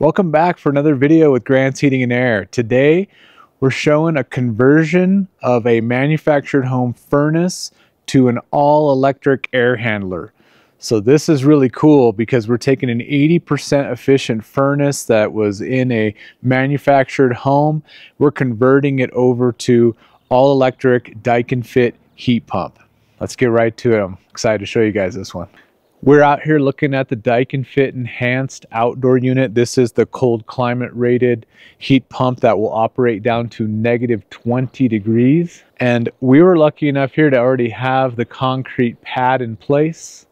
Welcome back for another video with Grant's Heating and Air. Today we're showing a conversion of a manufactured home furnace to an all-electric air handler. So this is really cool because we're taking an 80% efficient furnace that was in a manufactured home. We're converting it over to all-electric Daikin Fit heat pump. Let's get right to it. I'm excited to show you guys this one. We're out here looking at the Daikin Fit Enhanced Outdoor Unit. This is the cold climate rated heat pump that will operate down to negative 20 degrees. And we were lucky enough here to already have the concrete pad in place.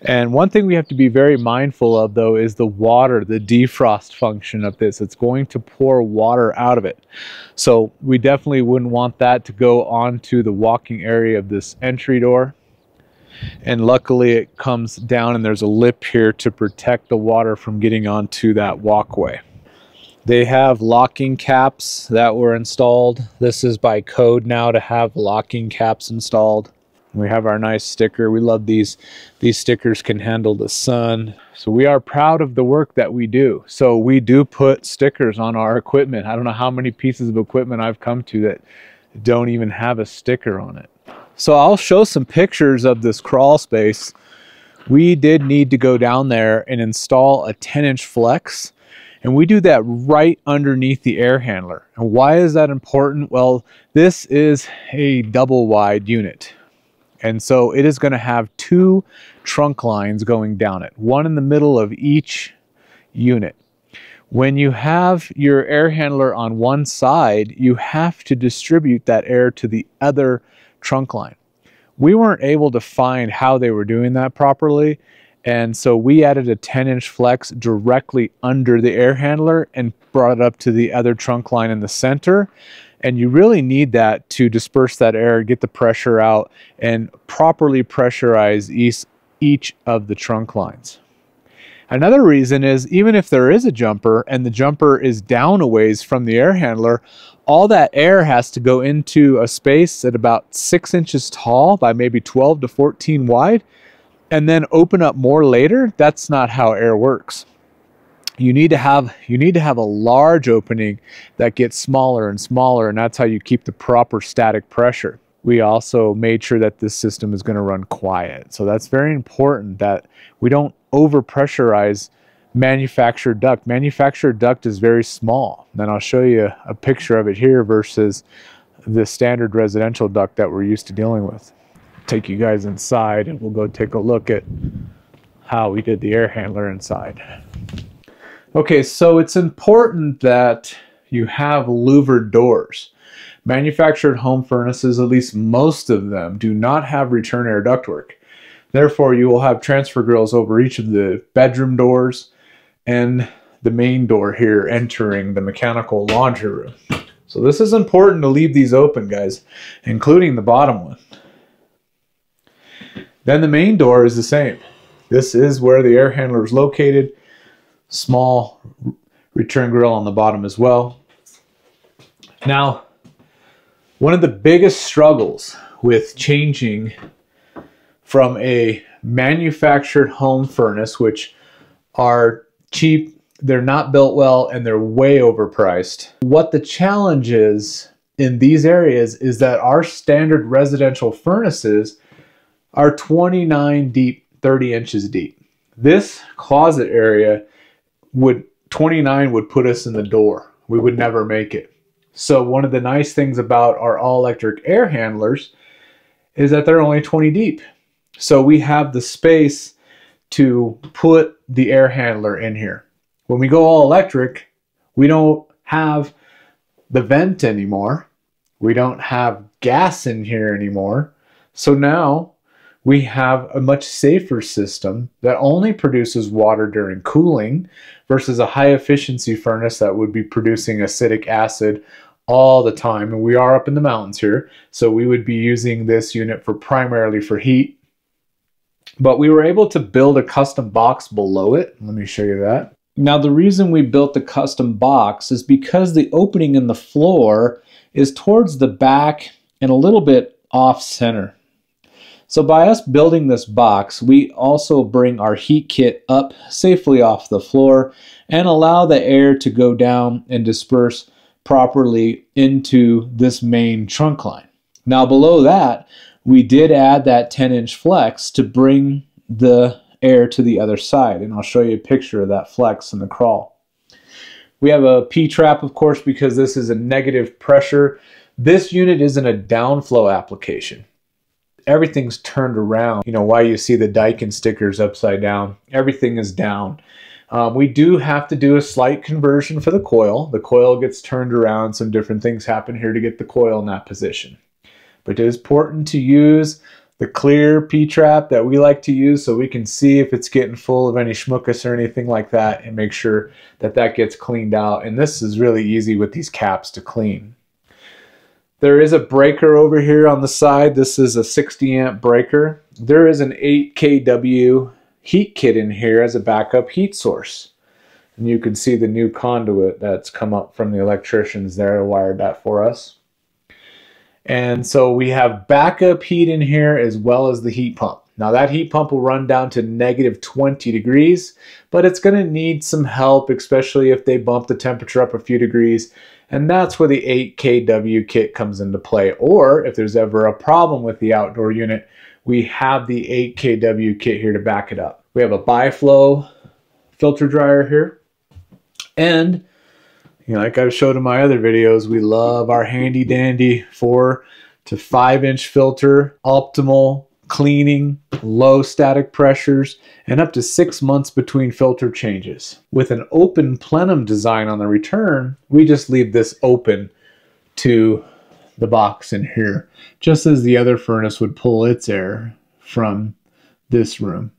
And one thing we have to be very mindful of though is the water, the defrost function of this. It's going to pour water out of it. So we definitely wouldn't want that to go onto the walking area of this entry door and luckily it comes down and there's a lip here to protect the water from getting onto that walkway. They have locking caps that were installed. This is by code now to have locking caps installed. We have our nice sticker. We love these. These stickers can handle the sun. So we are proud of the work that we do. So we do put stickers on our equipment. I don't know how many pieces of equipment I've come to that don't even have a sticker on it. So I'll show some pictures of this crawl space. We did need to go down there and install a 10 inch flex and we do that right underneath the air handler. And why is that important? Well, this is a double wide unit. And so it is gonna have two trunk lines going down it, one in the middle of each unit. When you have your air handler on one side, you have to distribute that air to the other trunk line. We weren't able to find how they were doing that properly. And so we added a 10 inch flex directly under the air handler and brought it up to the other trunk line in the center. And you really need that to disperse that air, get the pressure out, and properly pressurize each, each of the trunk lines. Another reason is even if there is a jumper and the jumper is down a ways from the air handler, all that air has to go into a space at about six inches tall by maybe 12 to 14 wide and then open up more later. That's not how air works. You need to have you need to have a large opening that gets smaller and smaller and that's how you keep the proper static pressure. We also made sure that this system is going to run quiet. So that's very important that we don't over pressurize manufactured duct. Manufactured duct is very small. And I'll show you a picture of it here versus the standard residential duct that we're used to dealing with. Take you guys inside and we'll go take a look at how we did the air handler inside. Okay, so it's important that you have louvered doors. Manufactured home furnaces, at least most of them, do not have return air ductwork. Therefore, you will have transfer grills over each of the bedroom doors and the main door here entering the mechanical laundry room. So this is important to leave these open, guys, including the bottom one. Then the main door is the same. This is where the air handler is located. Small return grill on the bottom as well. Now, one of the biggest struggles with changing from a manufactured home furnace, which are cheap, they're not built well, and they're way overpriced. What the challenge is in these areas is that our standard residential furnaces are 29 deep, 30 inches deep. This closet area would 29 would put us in the door. We would never make it. So one of the nice things about our all electric air handlers is that they're only 20 deep. So we have the space to put the air handler in here. When we go all electric, we don't have the vent anymore. We don't have gas in here anymore. So now we have a much safer system that only produces water during cooling versus a high efficiency furnace that would be producing acetic acid all the time. And we are up in the mountains here. So we would be using this unit for primarily for heat but we were able to build a custom box below it. Let me show you that. Now the reason we built the custom box is because the opening in the floor is towards the back and a little bit off center. So by us building this box, we also bring our heat kit up safely off the floor and allow the air to go down and disperse properly into this main trunk line. Now below that, we did add that 10 inch flex to bring the air to the other side. And I'll show you a picture of that flex in the crawl. We have a P-trap, of course, because this is a negative pressure. This unit isn't a downflow application everything's turned around. You know, why you see the Daikin stickers upside down. Everything is down. Um, we do have to do a slight conversion for the coil. The coil gets turned around. Some different things happen here to get the coil in that position. But it is important to use the clear P-trap that we like to use so we can see if it's getting full of any schmuckus or anything like that and make sure that that gets cleaned out. And this is really easy with these caps to clean. There is a breaker over here on the side. This is a 60 amp breaker. There is an 8 kW heat kit in here as a backup heat source. And you can see the new conduit that's come up from the electricians there wired that for us. And so we have backup heat in here as well as the heat pump. Now that heat pump will run down to negative 20 degrees, but it's going to need some help, especially if they bump the temperature up a few degrees and that's where the 8kW kit comes into play. Or if there's ever a problem with the outdoor unit, we have the 8kW kit here to back it up. We have a BiFlow filter dryer here. And you know, like I've showed in my other videos, we love our handy dandy four to five inch filter, optimal cleaning, low static pressures, and up to six months between filter changes. With an open plenum design on the return, we just leave this open to the box in here, just as the other furnace would pull its air from this room.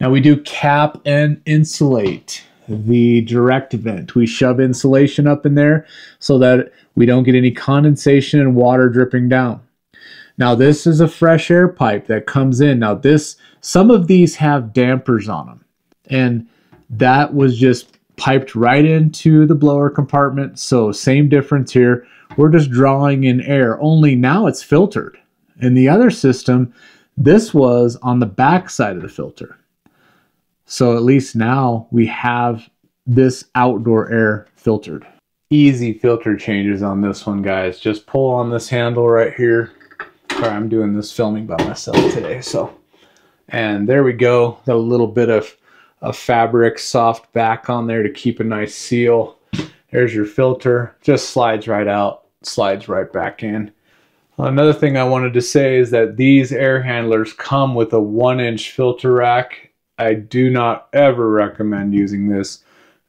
Now we do cap and insulate the direct vent. We shove insulation up in there so that we don't get any condensation and water dripping down. Now this is a fresh air pipe that comes in. Now this, some of these have dampers on them and that was just piped right into the blower compartment. So same difference here. We're just drawing in air, only now it's filtered. In the other system, this was on the back side of the filter. So at least now we have this outdoor air filtered. Easy filter changes on this one, guys. Just pull on this handle right here Sorry, I'm doing this filming by myself today. So, and there we go. Got a little bit of a fabric soft back on there to keep a nice seal. There's your filter. Just slides right out, slides right back in. Another thing I wanted to say is that these air handlers come with a one inch filter rack. I do not ever recommend using this.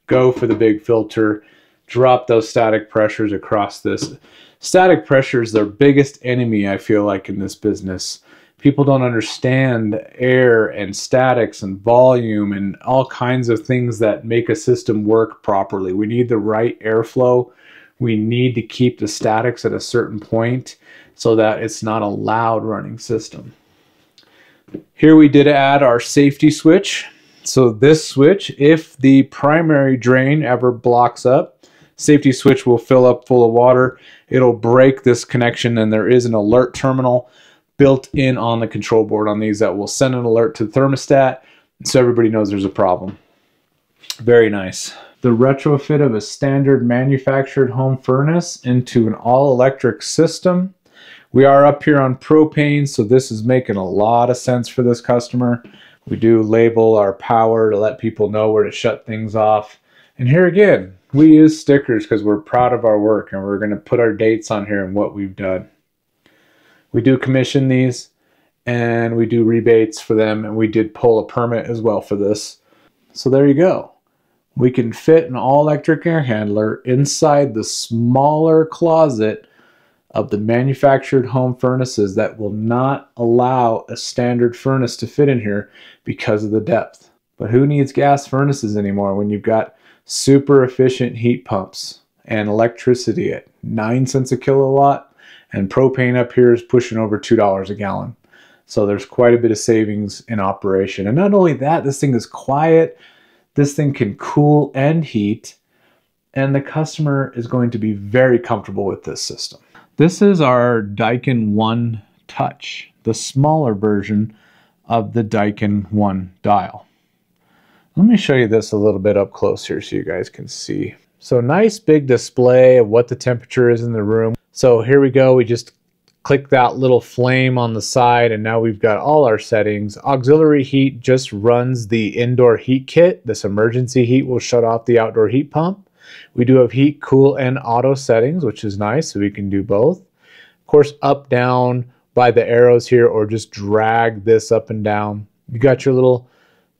Go for the big filter. Drop those static pressures across this static pressure is their biggest enemy, I feel like, in this business. People don't understand air and statics and volume and all kinds of things that make a system work properly. We need the right airflow. We need to keep the statics at a certain point so that it's not a loud running system. Here we did add our safety switch. So this switch, if the primary drain ever blocks up, safety switch will fill up full of water. It'll break this connection and there is an alert terminal built in on the control board on these that will send an alert to the thermostat so everybody knows there's a problem. Very nice. The retrofit of a standard manufactured home furnace into an all-electric system. We are up here on propane, so this is making a lot of sense for this customer. We do label our power to let people know where to shut things off. And here again, we use stickers because we're proud of our work and we're going to put our dates on here and what we've done. We do commission these and we do rebates for them and we did pull a permit as well for this. So there you go. We can fit an all-electric air handler inside the smaller closet of the manufactured home furnaces that will not allow a standard furnace to fit in here because of the depth. But who needs gas furnaces anymore when you've got super efficient heat pumps and electricity at 9 cents a kilowatt and propane up here is pushing over $2 a gallon. So there's quite a bit of savings in operation. And not only that, this thing is quiet. This thing can cool and heat. And the customer is going to be very comfortable with this system. This is our Daikin 1 Touch, the smaller version of the Daikin 1 dial. Let me show you this a little bit up close here so you guys can see. So nice big display of what the temperature is in the room. So here we go. We just click that little flame on the side and now we've got all our settings. Auxiliary heat just runs the indoor heat kit. This emergency heat will shut off the outdoor heat pump. We do have heat, cool, and auto settings, which is nice, so we can do both. Of course, up, down by the arrows here, or just drag this up and down. You got your little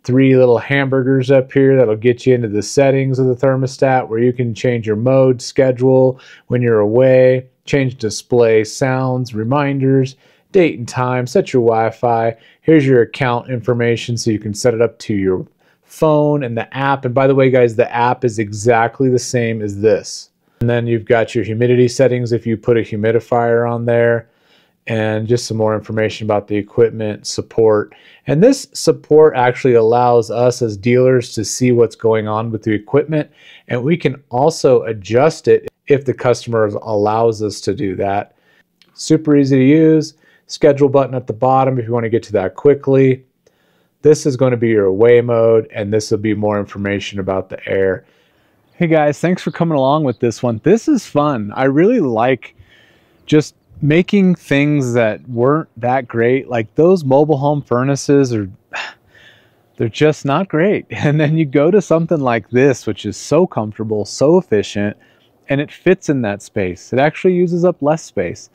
three little hamburgers up here that'll get you into the settings of the thermostat where you can change your mode, schedule when you're away, change display, sounds, reminders, date and time, set your Wi-Fi. Here's your account information so you can set it up to your phone and the app. And by the way, guys, the app is exactly the same as this. And then you've got your humidity settings if you put a humidifier on there and just some more information about the equipment support. And this support actually allows us as dealers to see what's going on with the equipment and we can also adjust it if the customer allows us to do that. Super easy to use. Schedule button at the bottom if you want to get to that quickly. This is going to be your away mode and this will be more information about the air. Hey guys, thanks for coming along with this one. This is fun. I really like just making things that weren't that great. Like those mobile home furnaces are they're just not great. And then you go to something like this, which is so comfortable, so efficient, and it fits in that space. It actually uses up less space.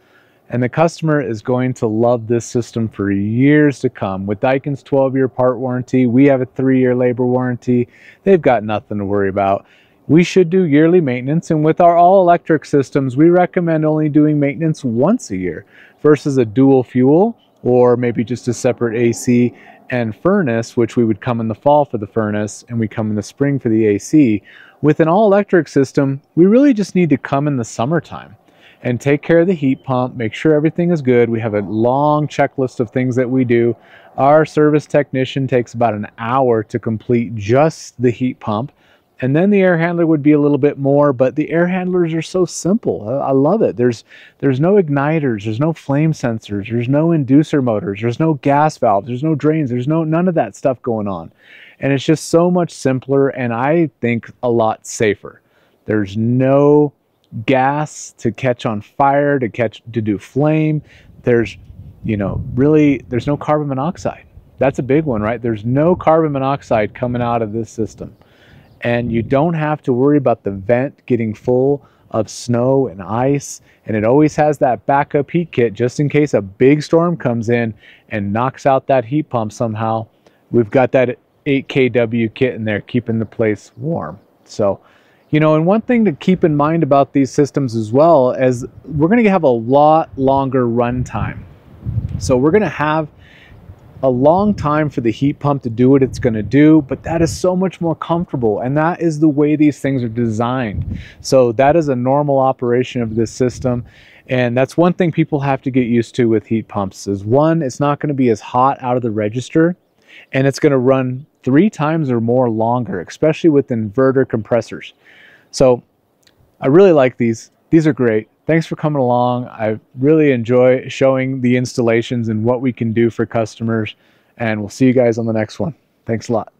And the customer is going to love this system for years to come. With Daikin's 12-year part warranty, we have a three-year labor warranty. They've got nothing to worry about. We should do yearly maintenance, and with our all-electric systems, we recommend only doing maintenance once a year versus a dual fuel or maybe just a separate AC and furnace, which we would come in the fall for the furnace and we come in the spring for the AC. With an all-electric system, we really just need to come in the summertime and take care of the heat pump, make sure everything is good. We have a long checklist of things that we do. Our service technician takes about an hour to complete just the heat pump. And then the air handler would be a little bit more, but the air handlers are so simple. I, love it. There's there's no igniters, there's no flame sensors, there's no inducer motors, there's no gas valves, there's no drains, there's no none of that stuff going on. And it's just so much simpler and I think a lot safer. There's no gas to catch on fire, to catch to do flame. There's, you know, really there's no carbon monoxide. That's a big one, right? There's no carbon monoxide coming out of this system. And you don't have to worry about the vent getting full of snow and ice. And it always has that backup heat kit just in case a big storm comes in and knocks out that heat pump somehow. We've got that 8 kW kit in there keeping the place warm. So you know, and one thing to keep in mind about these systems as well is we're going to have a lot longer runtime. So we're going to have a long time for the heat pump to do what it's going to do, but that is so much more comfortable. And that is the way these things are designed. So that is a normal operation of this system. And that's one thing people have to get used to with heat pumps is one, it's not going to be as hot out of the register and it's going to run three times or more longer, especially with inverter compressors. So I really like these. These are great. Thanks for coming along. I really enjoy showing the installations and what we can do for customers. And we'll see you guys on the next one. Thanks a lot.